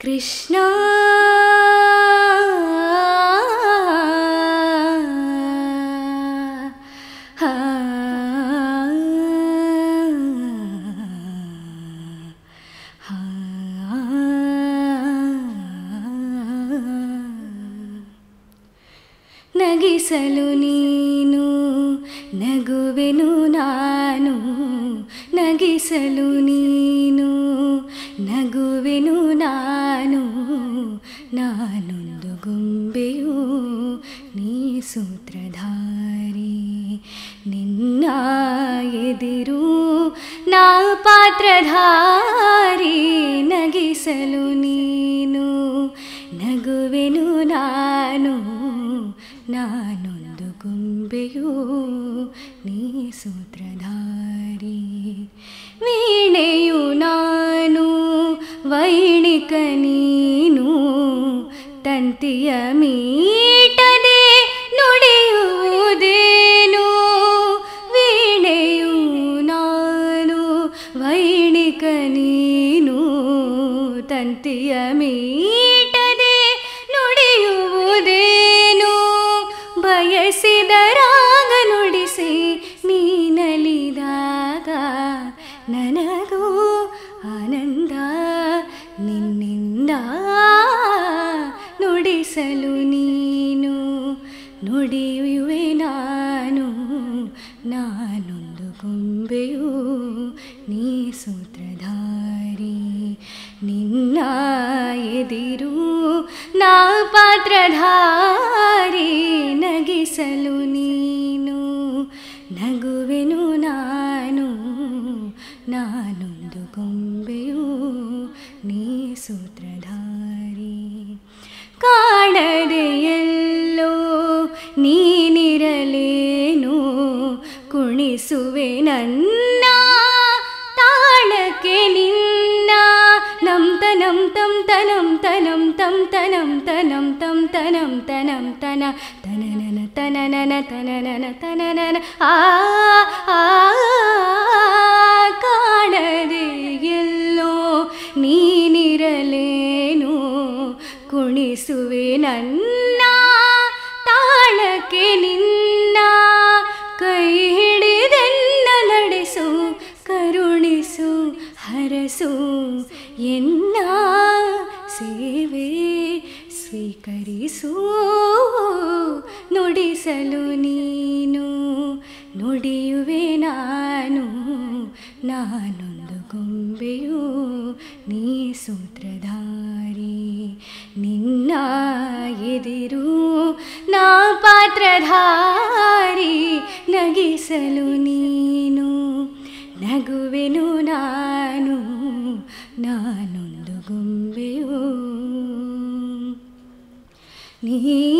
ಕೃಷ್ಣ. ನಗಿಸಲು ನೀನು ನಗುವೆನು ನಾನು ನಗಿಸಲು ನೀನು. ನೀ ಸೂತ್ರಧಾರಿ ನಿನ್ನ ಎದಿರು ನಾ ಪಾತ್ರಧಾರಿ ನಗಿಸಲು ನೀನು ನಗುವೆನು ನಾನು ನಾನೊಂದು ಗೊಂಬೆಯು ನೀ ಸೂತ್ರಧಾರಿ ವೀಣೆಯು ನಾನು ವೈಣಿಕ ನೀನು ತಂತಿಯ ಮೀಟದೆ ನೀನು ತಂತಿಯ ಮೀಟದೆ ನುಡಿಯುವುದೇನು? ಬಯಸಿದ ರಾಗ ನುಡಿಸಿ ನೀನಲಿದಾಗ ನನಗೂ ಆನಂದ, ನಿನ್ನಿಂದ ನುಡಿಸಲು ನೀನು ನುಡಿಯುವೆ ನಾನು. ನಾನೊಂದು ಗೊಂಬೆಯು ಎದಿರು ನಾ ಪಾತ್ರಧಾರಿ ನಗಿಸಲು ನೀನು. ನಗುವೆನು ನಾನು, ನಾನೊಂದು ಗೊಂಬೆಯು ನೀ ಸೂತ್ರಧಾರಿ. ಕಾಣದೆ ಎಲ್ಲೋ ನೀನಿರಲೇನು, ಕುಣಿಸುವೆ ನನ್ನ ತನಂ ತನಂ ತಂ ತನಂ ತನಂ ತನ ತನನನ ತನನನ ತನನನ ತನನನ ಆ ಆ, ಕಾಣದೆ ಎಲ್ಲೋ ನೀನಿರಲೇನು? ಕುಣಿಸುವೆ ನನ್ನ ತಾಳಕ್ಕೆ ನಿನ್ನ ಕೈ ಹಿಡಿದೆನ್ನ ನಡೆಸು, ಕರುಣಿಸು, ಹರಸು ಎನ್ನ ಕರಿಸು ನುಡಿಸಲು ನೀನು, ನುಡಿಯುವೆ ನಾನು, ನಾನೊಂದು ಗೊಂಬೆಯು ನೀ ಸೂತ್ರಧಾರಿ. ನಿನ್ನ ಎದಿರು ನಾ ಪಾತ್ರಧಾರಿ, ನಗಿಸಲು ನೀನು, ನಗುವೆನು ನಾ ही